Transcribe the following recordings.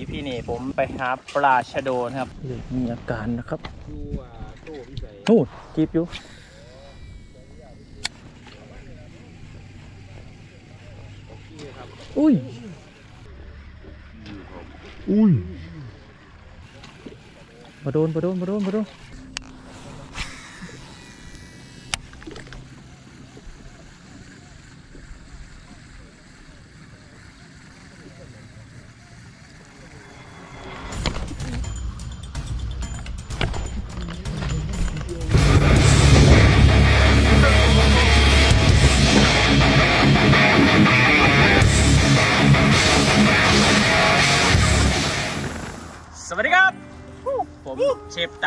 EP นี้ผมไปหาปลาชะโดนะครับมีอาการนะครับดูอ่าโต้พิเศษนู่นจีบอยู่นี่ครับอุ้ย อุ้ยมาโดนมาโดนมาโดนมาโดน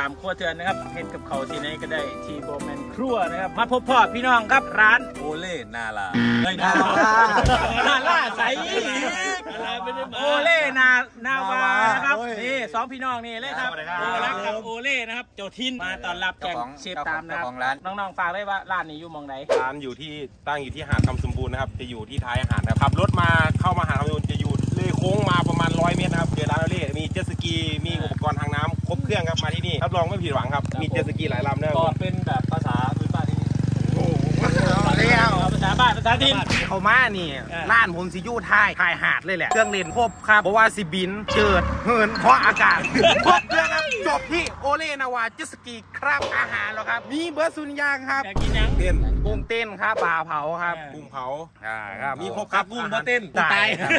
ามครัวเทือนนะครับเห็นกับเขาวที่ไหนก็ได้ที่โบแมนครัวนะครับ มาพบพ่อพี่น้องครับร้านโอเล่นาลาเฮ้ยนาลานาลาใสอีกโอเล่นานาวานะครับนี่สองพี่น้องนี่เลยครับโอรักกับโอเล่นะครับเจ้าทินมาต้อนรับแขกเชฟตามนะครับน้องๆฝากได้ว่าร้านนี้อยู่หมองไหนร้านอยู่ที่ตั้งอยู่ที่หาดคำสมบูรณ์นะครับจะอยู่ที่ท้ายหาดนะครับขับรถมาเข้ามาหาดคำสมบูรณ์จะอยู่ 500 เมตรนะครับเจอร้านเราเล่มีเจ็ตสกีมีอุปกรณ์ทางน้ำครบเครื่องครับมาที่นี่รับรองไม่ผิดหวังครับมีเจ็ตสกีหลายลำด้วยก็เป็นแบบภาษาพื้นบ้านที่นี่โอ้โหเล้วภาษาบ้านภาษาดินเขามานี่ล้านผมสิยู่ท้ายทายหาดเลยแหละเครื่องเล่นครบครับเพราะว่าสิบินเจิดเหินเพราะอากาศครบเลย จบที่โอเลนาวาจิสกีครับอาหารแล้วครับ มีเบอร์สุนยางครับอยากกินยังเต้นกุ้งเต้นครับปลาเผาครับเออกุ้งเผาอ่าครับมีครบครับกุ้งบ่เต้นตายครับ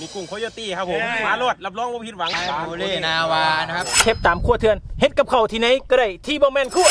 มีกุ้งโคโยตี้ครับผมเออมาโลดรับรองไม่ผิดหวังโอเล่นาวานะครับเชฟตามครัวเทือนเฮ็ดกับเขาวที่ไหนก็ได้ที่โบแมนครัว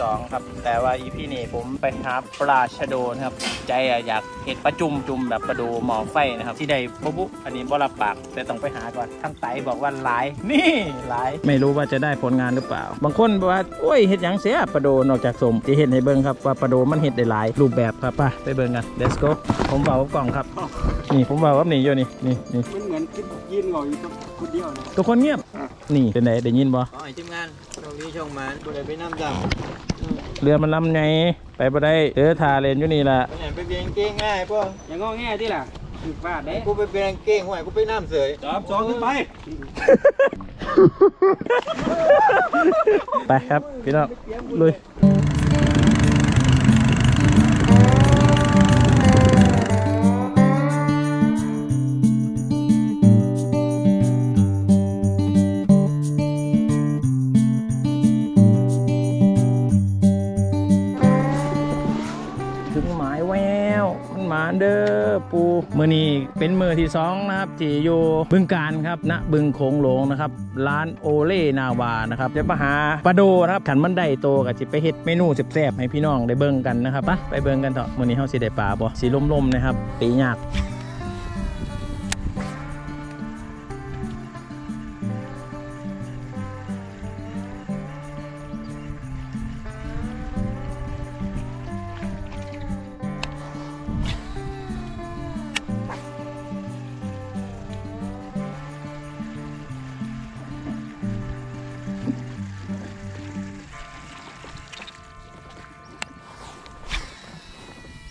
EP ที่สองครับ แต่ว่า EP นี้ผมไปหาปลาชะโดนะครับ ใจอะอยากเห็ดปลาจุ่มจุ่มแบบปลาดูหมอไฟนะครับ ที่ใดบบุอันนี้บ่รับปาก แต่ต้องไปหาก่อนทั้งไตบอกว่าหลายนี่หลาย ไม่รู้ว่าจะได้ผลงานหรือเปล่า บางคนบอกว่าโอ้ยเห็ดหยังเสียปลาโดนอกจากสมจะเห็นให้เบิ่งครับว่าปลาโดมันเห็ดได้หลายรูปแบบครับไป่ะไปเบิ่งกัน let's go ผมเบากับกล่องครับ นี่ผมเบากับนี่อยู่นี่นี่นี่มันเหมือนคิดยินเหงาอยู่กับคนเดียวนะทุกคนเงียบ นี่เป็นไงได้ยินบ่ขอให้ทีมงานตรงนี้ช่องมันบุได้ไปน้ำดเรือมันลำไงไปบ่ได้เออทาเลนอยู่นี่ล่ะำไปไหนไปเบียงเก้งง่ายป่ะอย่างงอแง่ที่ล่ะถือฟาดเด้กูไปเบียงเก้งห่วยกูไปน้ำเสยสามสองขึ้นไปไปครับพี่น้องลุย มื่อนี้เป็นมือที่สองนะครับที่อยู่บึงการครับณบึงโขงหลงนะครับ ร้านโอเล่นาวานะครับจะไปหาปลาโดนะครับขันมันได้โตกับจิไปเฮ็ดเมนูแซ่บๆให้พี่น้องได้เบิ่งกันนะครับไปไปเบิ่งกันเถอะมื่อนี้เฮาสิได้ปลาบ่สีลมๆนะครับปียาก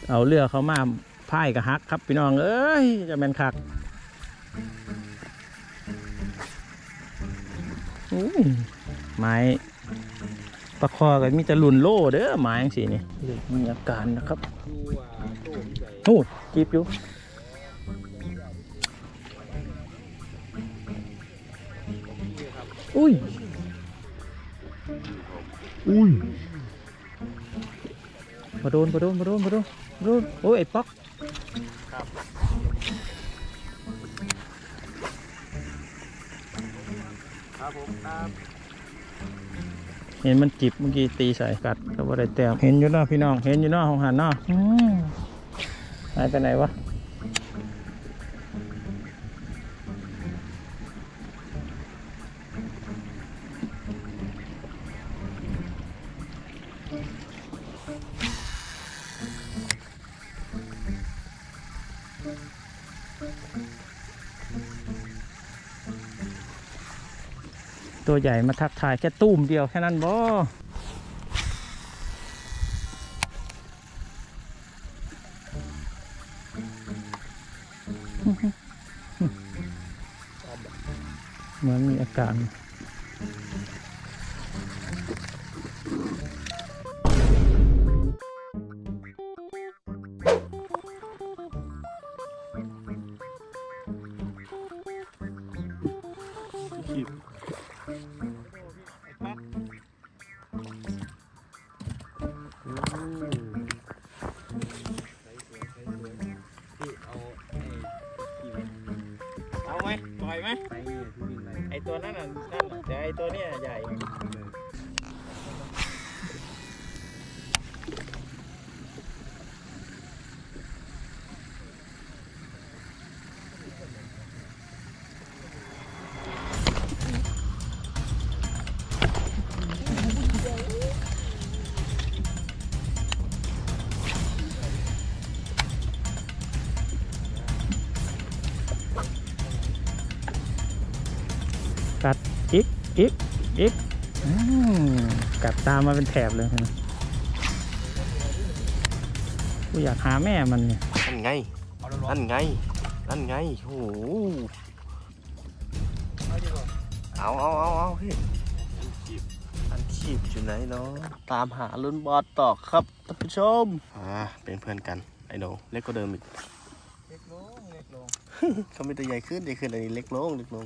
เอาเรือเขามาพายกับฮักครับพี่น้องเอ้ยจะแม่นคักอุ้ยไม้ปลาคอกันมีแต่ลุนโล่เด้อไม้อย่างสีนี่มีอาการนะครับดูอ่าโต้พิเศษนู่นจีบอยู่อุ้ย อุ้ยมาโดนมาโดนมาโดนมาโดน รูปโอ้ยไอ้ป๊อกครับผมครับเห็นมันจิบเมื่อกี้ตีใส่กัดก็ว่าได้แต้มเห็นอยู่เนาะพี่น้อง เห็นอยู่เนาะของหันเนาะหายไปไหนวะ ตัวใหญ่มาทักทายแค่ตุ้มเดียวแค่นั้นบ่เหมือนมีอาการเอ อีกอีกอีกอืมกัดตามมาเป็นแถบเลยนะกูอยากหาแม่มันเนี่ยนั่นไง นั่นไง นั่นไง โอ้โห เอาเอาเอาเอาพี่อันชีพอยู่ไหนเนาะตามหาลุ้นบอสต่อครับท่านผู้ชม อ่า เป็นเพื่อนกัน ไอโนเล็กกว่าเดิมอีก เล็กลง เล็กลงเขาไม่ตัวใหญ่ขึ้นใหญ่ขึ้นอันนี้เล็กลง เล็กลง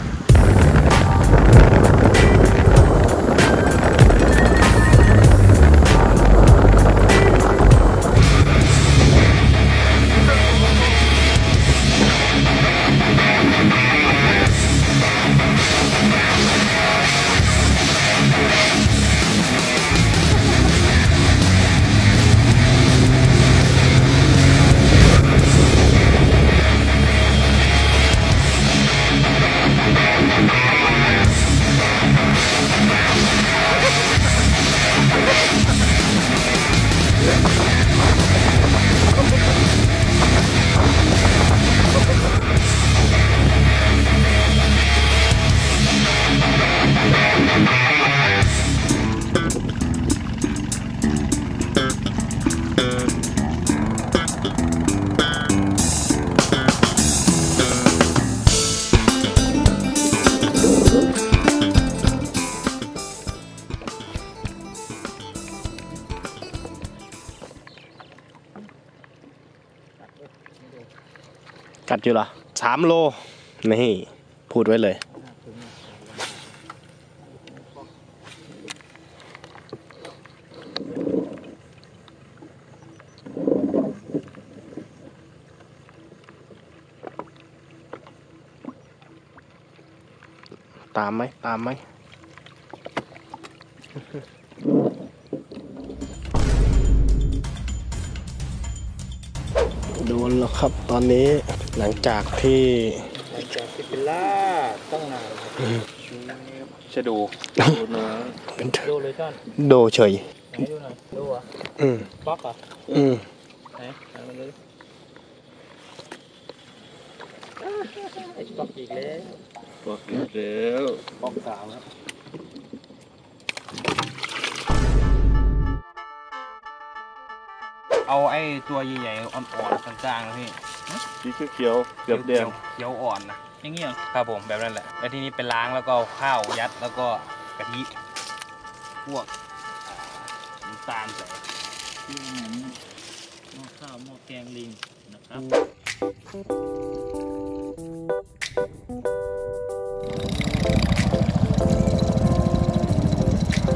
อยู่หรอสามโล นี่ พูดไว้เลย ตามไหม ตามไหมโดนแล้วครับตอนนี้ หลังจากที่หลังจากที่เป็นล่าต้องนานครับชะดูดูน้อยเป็นดูเลยจ้อนโดเฉยไหนดูหน่อยดูอะอืมบล็อกอะอืมไหนไหนมาดูดิไอ้บล็อกอีกแล้วบอกแล้วบล็อกสามครับ เอาไอ้ตัวใหญ่ๆอ่อนๆกลางๆนะพี่สีเขียวเกือบแดงเขียวอ่อนนะอย่างเงี้ยครับผมแบบนั้นแหละ แล้วทีนี้ไปล้างแล้วก็เอาข้าวยัดแล้วก็กะทิพวกอ่าน้ำตาลใส่ที่เหมือนหม้อข้าวหม้อแกงลิงนะครับ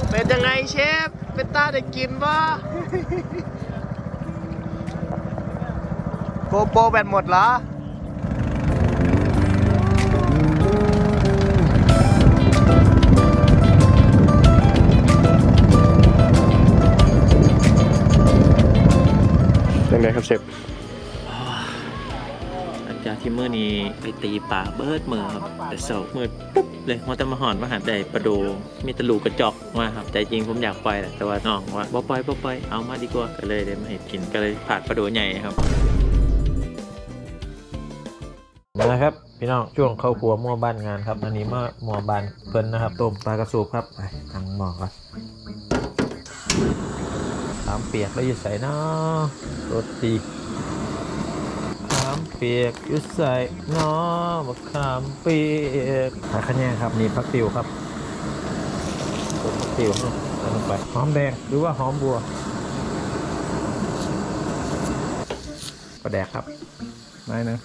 เป็นยังไงเชฟ เป็นตาได้กินป โกโปรแบตหมดเหรอยังไงครับเชฟหลังจากที่เมื่อนี้ไปตีป่าเบิร์ดเมื่อครับแต่เศร้าเมื่อปุ๊บเลยมาตะมาหอนมาหาได้ประดูมีตะลูกระจกมาครับแต่จริงผมอยากไปแหละแต่ว่าน้องว่าบ่ปล่อยบ่ปล่อยเอามาดีกว่าก็เลยได้มาเห็ดกินก็เลยผ่านประดูใหญ่ครับ นะครับ พี่น้องช่วงเข้าครัวมั่วบ้านงานครับ อันนี้มาหมอบ้านเพิ่นนะครับต้มปลากระสูบครับไปทางหมอก่อนขามเปียกแล้วอยู่ใส่เนาะรสดีขามเปียกอยู่ใส่เนาะมะขามเปียกขาขะแยงครับนี่พักติวครับพักติวลงไปหอมแดงหรือว่าหอมบัวกระแดกครับไม่นะ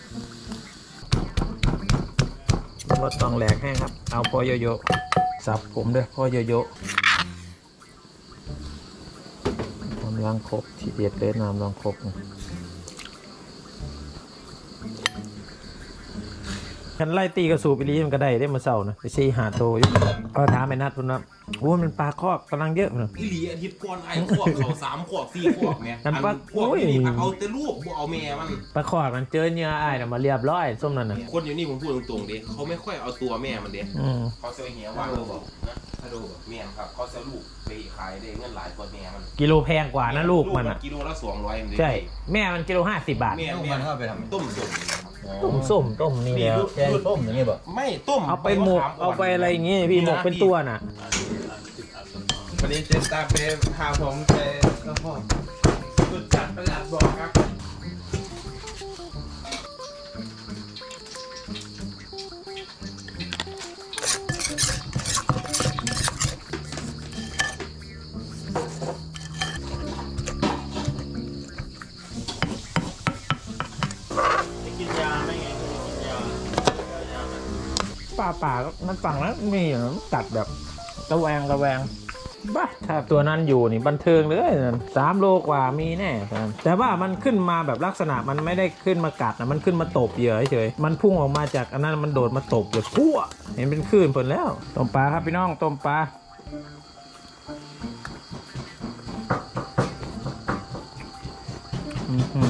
รถต้องแหลกให้ครับ เอาพอโยโย่สับผมด้วยพอโยโย่น้ำล้างครบทีเด็ดเลยน้ำล้างครบ นี่ฉันไล่ตีกระสูบไปลีมันก็ได้ได้มาเศร้านะไปซีหาโตอยู่ก็ถามไอ้นัดพุ่นนะโอ้ยมันปลาคอกกำลังเยอะนะอีหลีอาทิตย์ก่อนไอ้ขวบเขาสามขวบสี่ขวบแม่กันปะพวกโอ้ย นี่เอาแต่ลูกบ่เอาแม่มันปลาคอกมันเจอเนื้ออ้ายนะมาเรียบร้อยส้มนั่นน่ะคนอยู่นี่ผมพูดตรงๆเด้เขาไม่ค่อยเอาตัวแม่มันเด้อืม เขาเซลเหียวางดูบอกนะ ถ้าดูบอกแม่นครับเขาเซลลูกไปขายได้เงินหลายกว่าแม่มันกิโลแพงกว่านะลูกมันอะ กิโลละสองร้อยใช่ แม่มันกิโลห้าสิบบาท แม่ลูกแม่มันเข้าไปทำ ต้มสุก ต้มส้มต้มนี่แล้วแกงต้มอย่างนี้บ่ไม่ต้มเอาไปหมก เอาไปอะไรอย่างงี้พี่หมกเป็นตัวน่ะ วันนี้เจนตาเปพาผมไปก็พอสุดจัดประหลัดบอกครับ ป่าป่ากมันฝั่งนั้นมีอยู่นะกัดแบบระแวงระแวงบ้าถ้าตัวนั้นอยู่นี่บันเทิงเลยนั่นสามโลกว่ามีแน่แต่ว่ามันขึ้นมาแบบลักษณะมันไม่ได้ขึ้นมากัดนะมันขึ้นมาตบเหยื่อเฉยมันพุ่งออกมาจากอันนั้นมันโดดมาตบเหยื่อพั่วเห็นเป็นคลื่นผลแล้วต้มปลาครับพี่น้องต้มปลาอื้อหือ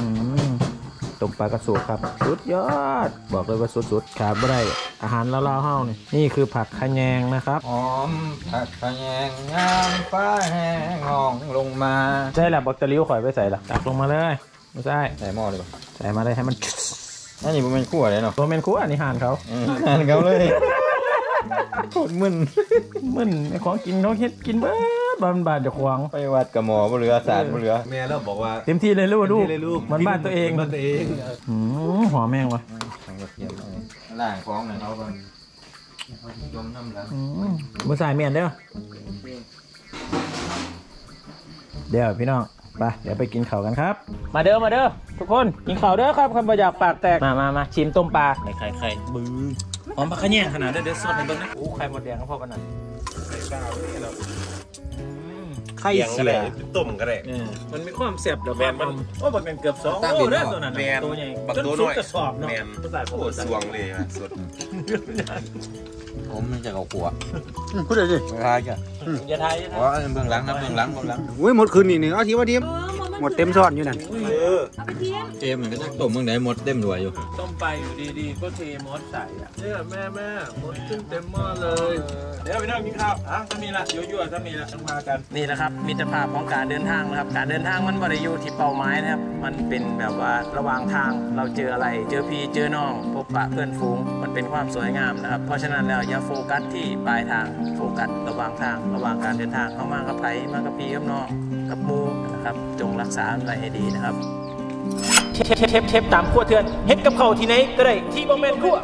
ต้มปลากระสูบครับ สุดยอด บอกเลยว่าสุดๆขาดไม่ได้อาหารลาวๆเฮานี่นี่คือผักขะแยงนะครับหอมผักขะแยงงามฟ้าแห้งงองลงมา ใช่แหละบักตะลิ้วข่อยไปใส่ละตักลงมาเลยไม่ใช่ใส่หม้อเลยป่ะใส่มาเลยให้มันอันนี้มันเป็นขั้วเลยเนาะตัวเมนคั่วนี่หานเขางานเขาเลยโคตรมึนมึนไอ้ของกินเขาเฮ็ดกินเบิด บานบานจะควางไปวัดกับหมอบ่เหลือศาสตร์บ่เหลือแม่เราบอกว่าเต็มที่เลยลูกดูเต็มที่เลยลูกมันบ้านตัวเองบ้านตัวเองหืมหอมแม่งวะทางกระเทียมเลยล่างของหน่อยเอาก่อนเอาจมน้ำแล้วอืมบ่ใส่เมียนเด้อเดี๋ยวพี่น้องไปเดี๋ยวไปกินข้าวกันครับ มาเด้อมาเด้อทุกคนกินข้าวเด้อครับคำประอยากปากแตกมามามาชิมต้มปลาไข่ไข่ไข่บื้อหอมปลาขะแยงขนาดได้เด็ดสดในเบิ้งนะโอ้ไข่หมดแดงก็พอกันหน่อยไข่เสีย งก็เสีได้ยต้มก็ได้เออมันมีความแซ่บเดี๋ยวแม่นมันโอ้มันเป็นเกือบสองโลเด้อตัวนั้นแมน่ะนตัวใหญ่บักจนตัวสุน้ดอยกระสอบเนาะแมนภาษาโอ้สวงเลยอะสดผมมันจะเอาขัวพูดเลยสิเวลาจ้ะอย่าทายอย่าทายว่าเบื้องหลังนะเบื้องหลังเบื้องหลังอุ้ยหมดคืนนี่หนึ่งเอาทีว่าทีม หมดเต็มช้อนอยู่นั่นเกมมันก็จะต้มเมืองไหนหมดเต็มด้วยอยู่ต้มไปอยู่ดีๆก็เทมอสใส่อะเนี่ยแม่แม่มดขึ้นเต็มหม้อเลย เดี๋ยวไปนั่งกินข้าวอะถ้ามีละยั่วๆถ้ามีละต้องพากันนี่แหละครับมิตรภาพของการเดินทางนะครับ การเดินทางมันบริยูที่เป้าหมายนะครับ มันเป็นแบบว่าระหว่างทางเราเจออะไร เจอพี่เจอน้องพบปะเพื่อนฝูงมันเป็นความสวยงามนะครับ เพราะฉะนั้นแล้วอย่าโฟกัสที่ปลายทางโฟกัสระหว่างทางระหว่างการเดินทางเข้ามากับไผมากับพี่กับน้องกับหมู นะครับ จงรักษาอะไว้ให้ดีนะครับ เชฟเชฟเชฟตามขั้วเทือนเฮ็ดกับเขาที่ไหนก็ได้ที่บ่แม่นขั้ว